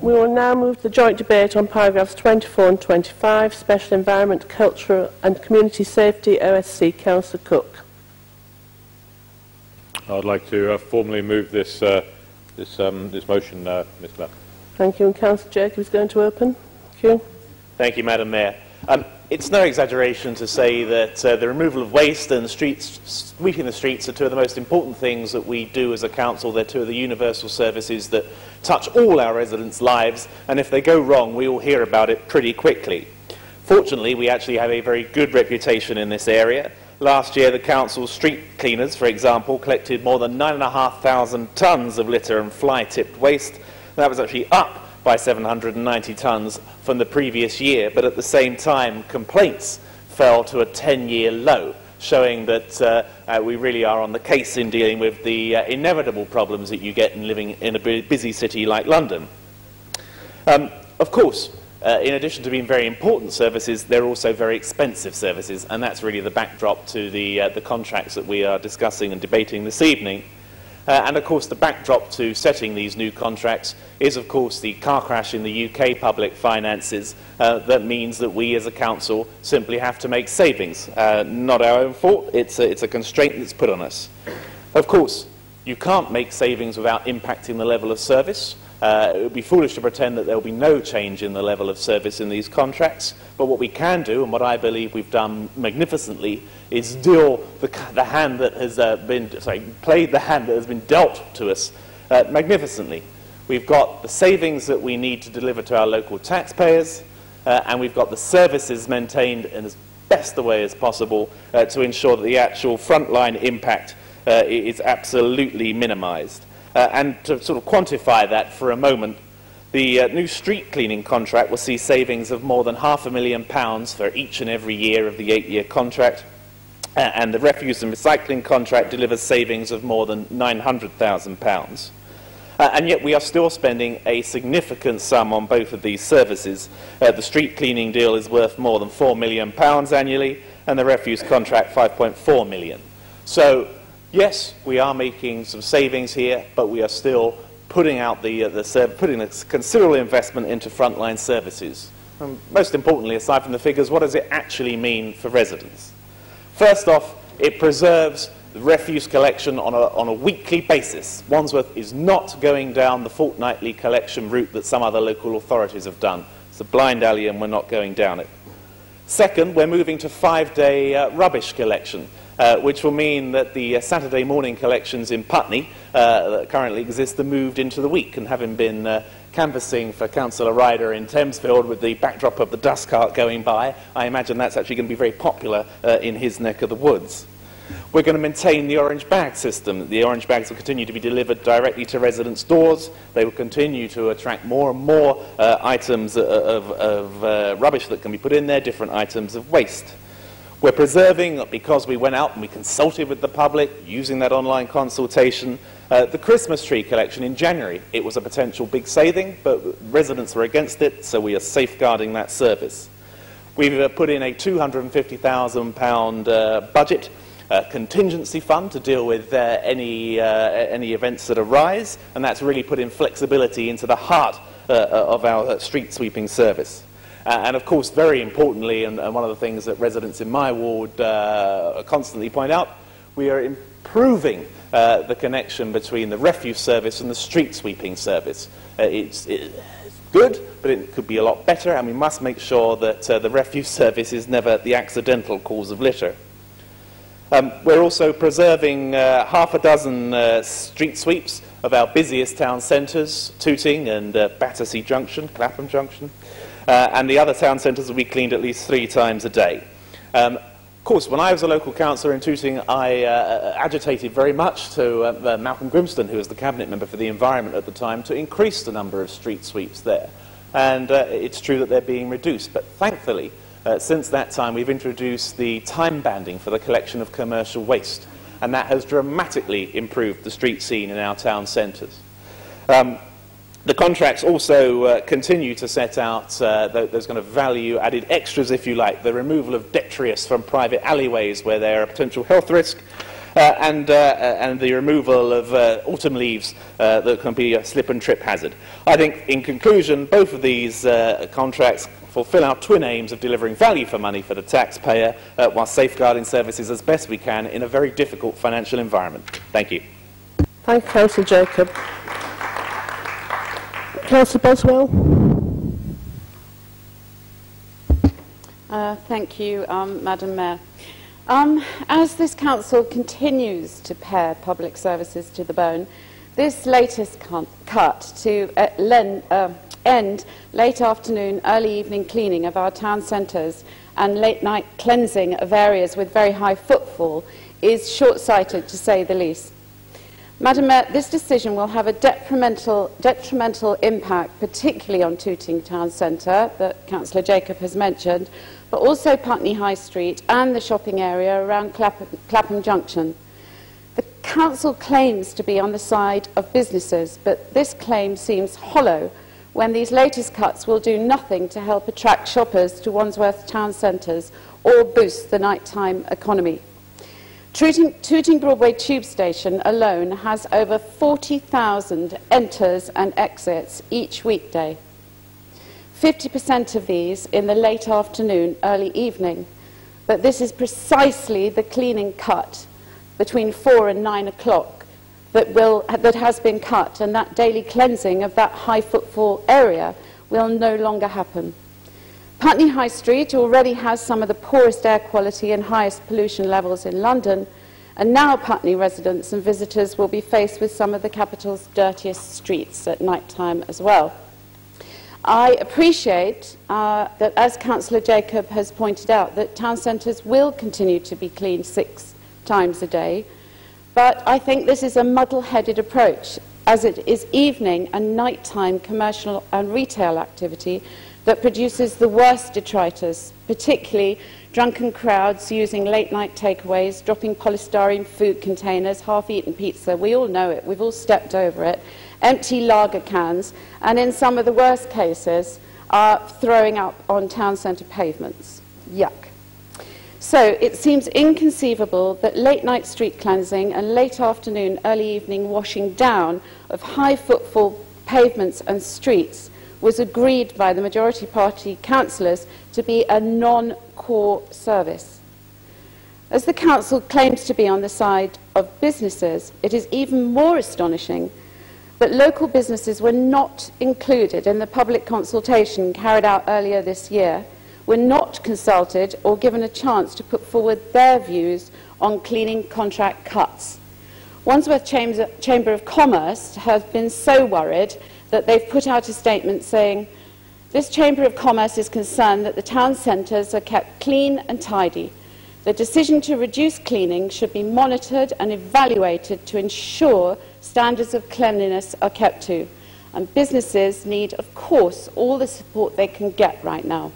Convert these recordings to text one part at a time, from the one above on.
We will now move to the joint debate on paragraphs 24 and 25, Special Environment, Cultural and Community Safety, OSC. Councillor Cook. I'd like to uh, formally move this, uh, this, um, this motion, uh, Ms Clapp. Thank you. And Councillor Jacobs is going to open. Thank you. Thank you, Madam Mayor. Um, it's no exaggeration to say that uh, the removal of waste and streets, sweeping the streets are two of the most important things that we do as a council. They're two of the universal services that touch all our residents' lives, and if they go wrong, we all hear about it pretty quickly. Fortunately, we actually have a very good reputation in this area. Last year, the council's street cleaners, for example, collected more than 9,500 tonnes of litter and fly-tipped waste. That was actually up by 790 tonnes from the previous year, but at the same time, complaints fell to a 10-year low, showing that uh, uh, we really are on the case in dealing with the uh, inevitable problems that you get in living in a busy city like London. Um, of course, uh, in addition to being very important services, they're also very expensive services, and that's really the backdrop to the, uh, the contracts that we are discussing and debating this evening. Uh, and of course, the backdrop to setting these new contracts is, of course, the car crash in the UK public finances. Uh, that means that we as a council simply have to make savings. Uh, not our own fault, it's a, it's a constraint that's put on us. Of course, you can't make savings without impacting the level of service. Uh, it would be foolish to pretend that there will be no change in the level of service in these contracts. But what we can do, and what I believe we've done magnificently, is deal the, the hand that has uh, been, sorry, played the hand that has been dealt to us uh, magnificently. We've got the savings that we need to deliver to our local taxpayers, uh, and we've got the services maintained in as best a way as possible uh, to ensure that the actual frontline impact uh, is absolutely minimized. Uh, and to sort of quantify that for a moment, the uh, new street cleaning contract will see savings of more than half a million pounds for each and every year of the eight-year contract. Uh, and the refuse and recycling contract delivers savings of more than £900,000. Uh, and yet we are still spending a significant sum on both of these services. Uh, the street cleaning deal is worth more than £4 million annually, and the refuse contract £5.4 million. So yes, we are making some savings here, but we are still putting out the, uh, the putting a considerable investment into frontline services. And most importantly, aside from the figures, what does it actually mean for residents? First off, it preserves the refuse collection on a, on a weekly basis. Wandsworth is not going down the fortnightly collection route that some other local authorities have done. It's a blind alley and we're not going down it. Second, we're moving to five-day uh, rubbish collection uh, which will mean that the uh, Saturday morning collections in Putney uh, that currently exist are moved into the week. And having been uh, canvassing for Councillor Ryder in Thamesfield with the backdrop of the dust cart going by, I imagine that's actually going to be very popular uh, in his neck of the woods. We're going to maintain the orange bag system. The orange bags will continue to be delivered directly to residents' doors. They will continue to attract more and more uh, items of, of uh, rubbish that can be put in there, different items of waste. We're preserving, because we went out and we consulted with the public using that online consultation, uh, the Christmas tree collection in January. It was a potential big saving, but residents were against it, so we are safeguarding that service. We've uh, put in a £250,000 uh, budget uh, contingency fund to deal with uh, any, uh, any events that arise, and that's really put in flexibility into the heart of our street sweeping service. Uh, and of course, very importantly, and, and, one of the things that residents in my ward uh, constantly point out, we are improving uh, the connection between the refuse service and the street sweeping service. Uh, it's, it's, good, but it could be a lot better, and we must make sure that uh, the refuse service is never the accidental cause of litter. Um, we're also preserving uh, half a dozen street sweeps of our busiest town centres, Tooting and Battersea Junction, Clapham Junction. Uh, and the other town centres will be cleaned at least three times a day. Um, of course, when I was a local councillor in Tooting, I uh, uh agitated very much to uh, uh, Malcolm Grimston, who was the cabinet member for the environment at the time, to increase the number of street sweeps there. And uh, it's true that they're being reduced, but thankfully, since that time, we've introduced the time banding for the collection of commercial waste, and that has dramatically improved the street scene in our town centres. Um, the contracts also uh, continue to set out uh, those kind of value added extras, if you like, the removal of detritus from private alleyways where there are potential health risk, uh, and, uh, and the removal of uh, autumn leaves uh, that can be a slip and trip hazard. I think, in conclusion, both of these contracts fulfill our twin aims of delivering value for money for the taxpayer while safeguarding services as best we can in a very difficult financial environment. Thank you. Thank you, Councillor Jacob. Councillor Boswell. Uh, thank you, um, Madam Mayor. Um, as this council continues to pare public services to the bone, this latest cut to uh, uh, end late afternoon, early evening cleaning of our town centres and late night cleansing of areas with very high footfall is short-sighted to say the least. Madam Mayor, this decision will have a detrimental, detrimental impact, particularly on Tooting Town Centre, that Councillor Jacob has mentioned, but also Putney High Street and the shopping area around Clapham, Clapham Junction. The council claims to be on the side of businesses, but this claim seems hollow when these latest cuts will do nothing to help attract shoppers to Wandsworth town centres or boost the nighttime economy. Tooting, Broadway Tube Station alone has over 40,000 enters and exits each weekday. 50% of these in the late afternoon, early evening. But this is precisely the cleaning cut between 4 and 9 o'clock that, that has been cut, and that daily cleansing of that high footfall area will no longer happen. Putney High Street already has some of the poorest air quality and highest pollution levels in London, and now Putney residents and visitors will be faced with some of the capital's dirtiest streets at night time as well. I appreciate uh, that, as Councillor Jacob has pointed out, that town centres will continue to be cleaned six times a day, but I think this is a muddle-headed approach, as it is evening and night-time commercial and retail activity that produces the worst detritus, particularly drunken crowds using late night takeaways, dropping polystyrene food containers, half eaten pizza. We all know it, we've all stepped over it. Empty lager cans, and in some of the worst cases, are throwing up on town centre pavements. Yuck. So it seems inconceivable that late night street cleansing and late afternoon, early evening washing down of high footfall pavements and streets was agreed by the majority party councillors to be a non-core service. As the council claims to be on the side of businesses, it is even more astonishing that local businesses were not included in the public consultation carried out earlier this year, were not consulted or given a chance to put forward their views on cleaning contract cuts. Wandsworth Chamber of Commerce has been so worried that they've put out a statement saying, this Chamber of Commerce is concerned that the town centres are kept clean and tidy. The decision to reduce cleaning should be monitored and evaluated to ensure standards of cleanliness are kept to. And businesses need, of course, all the support they can get right now.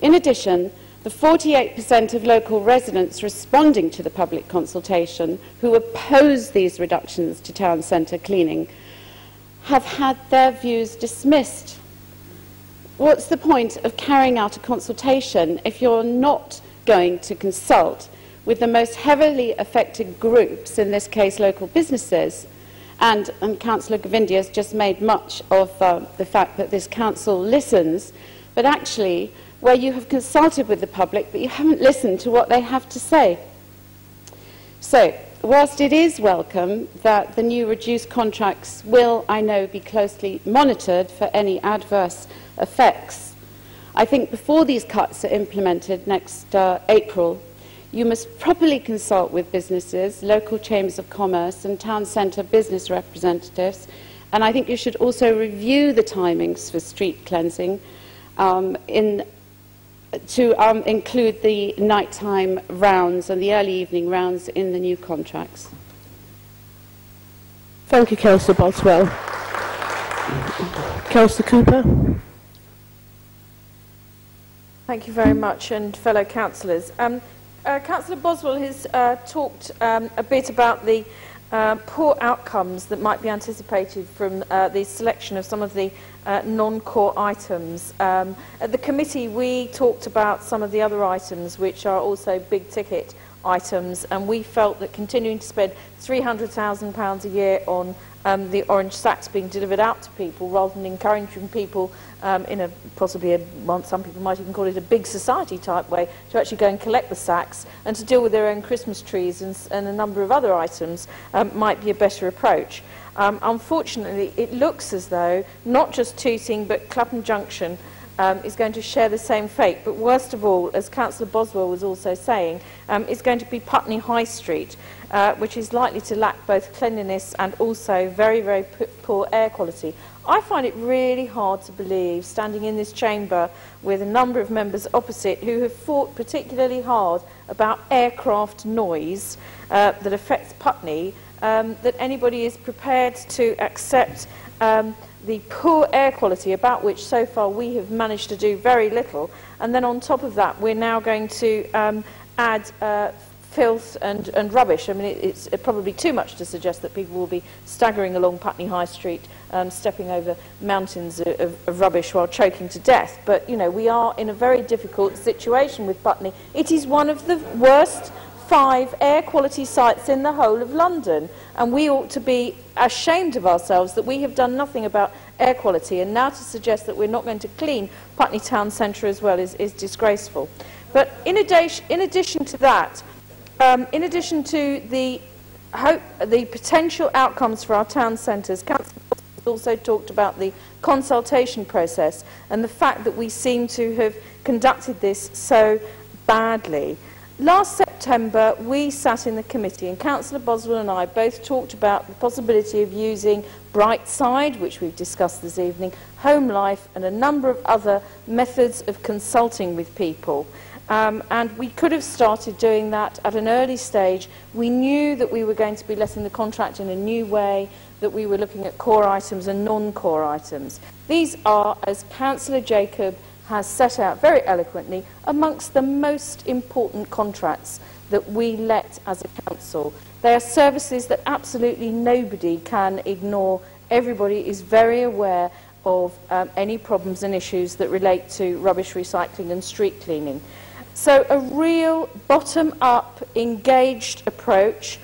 In addition, the 48% of local residents responding to the public consultation who oppose these reductions to town centre cleaning have had their views dismissed. What's the point of carrying out a consultation if you're not going to consult with the most heavily affected groups, in this case local businesses, and, and Councillor Govindia has just made much of uh, the fact that this council listens, but actually where you have consulted with the public but you haven't listened to what they have to say. So, whilst it is welcome that the new reduced contracts will, I know, be closely monitored for any adverse effects, I think before these cuts are implemented next uh, April, you must properly consult with businesses, local chambers of commerce and town centre business representatives, and I think you should also review the timings for street cleansing um, in to um, include the nighttime rounds and the early evening rounds in the new contracts. Thank you, Councillor Boswell. Councillor Cooper. Thank you very much, and fellow councillors. Um, uh, Councillor Boswell has uh, talked um, a bit about the uh, poor outcomes that might be anticipated from uh, the selection of some of the uh, non-core items. Um, at the committee, we talked about some of the other items which are also big ticket items and we felt that continuing to spend £300,000 a year on um, the orange sacks being delivered out to people rather than encouraging people um, in a possibly a, well, some people might even call it a big society type way to actually go and collect the sacks and to deal with their own Christmas trees and, and a number of other items um, might be a better approach. Um, unfortunately, it looks as though not just Tooting but Clapham Junction um, is going to share the same fate. But worst of all, as Councillor Boswell was also saying, um, is going to be Putney High Street, uh, which is likely to lack both cleanliness and also very, very poor air quality. I find it really hard to believe, standing in this chamber with a number of members opposite who have fought particularly hard about aircraft noise uh, that affects Putney, um, that anybody is prepared to accept um, the poor air quality about which so far we have managed to do very little and then on top of that we're now going to um, add uh, filth and, and rubbish. I mean, it, it's uh, probably too much to suggest that people will be staggering along Putney High Street, um, stepping over mountains of, of, of rubbish while choking to death. But, you know, we are in a very difficult situation with Putney. It is one of the worst five air quality sites in the whole of London. And we ought to be ashamed of ourselves that we have done nothing about air quality. And now to suggest that we're not going to clean Putney Town Centre as well is, is disgraceful. But in addition, in addition to that, um, in addition to the, hope, the potential outcomes for our town centres, Council also talked about the consultation process and the fact that we seem to have conducted this so badly. Last September, we sat in the committee and Councillor Boswell and I both talked about the possibility of using Brightside, which we've discussed this evening, Home Life and a number of other methods of consulting with people. Um, and we could have started doing that at an early stage. We knew that we were going to be letting the contract in a new way, that we were looking at core items and non-core items. These are, as Councillor Jacob has set out very eloquently amongst the most important contracts that we let as a council. They are services that absolutely nobody can ignore. Everybody is very aware of um, any problems and issues that relate to rubbish recycling and street cleaning. So a real bottom-up, engaged approach,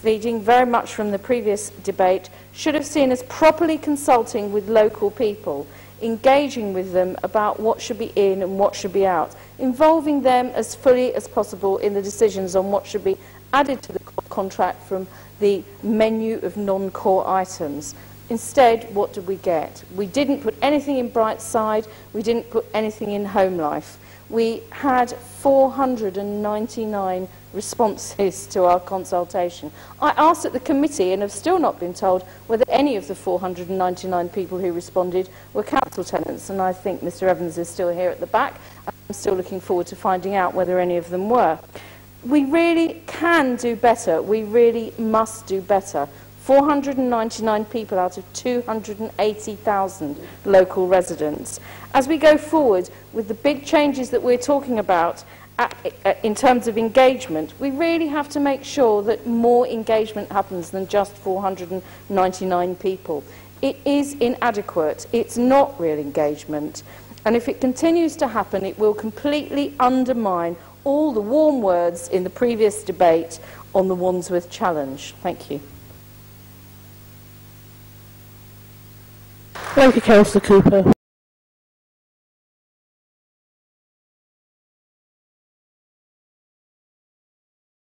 feeding very much from the previous debate, should have seen us properly consulting with local people – engaging with them about what should be in and what should be out, involving them as fully as possible in the decisions on what should be added to the contract from the menu of non-core items. Instead, what did we get? We didn't put anything in Brightside, we didn't put anything in home life we had 499 responses to our consultation. I asked at the committee and have still not been told whether any of the 499 people who responded were council tenants and I think Mr Evans is still here at the back. I'm still looking forward to finding out whether any of them were. We really can do better. We really must do better. 499 people out of 280,000 local residents. As we go forward with the big changes that we're talking about at, uh, in terms of engagement, we really have to make sure that more engagement happens than just 499 people. It is inadequate. It's not real engagement. And if it continues to happen, it will completely undermine all the warm words in the previous debate on the Wandsworth Challenge. Thank you. Thank you, Councillor Cooper.